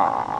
Ah.